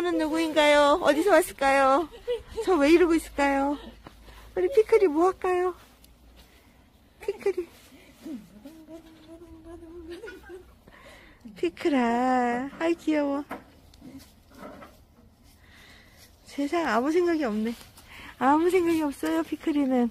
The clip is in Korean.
저는 누구인가요? 어디서 왔을까요? 저 왜 이러고 있을까요? 우리 피클이 뭐 할까요? 피클이. 피클아. 아이, 귀여워. 세상 아무 생각이 없네. 아무 생각이 없어요, 피클이는.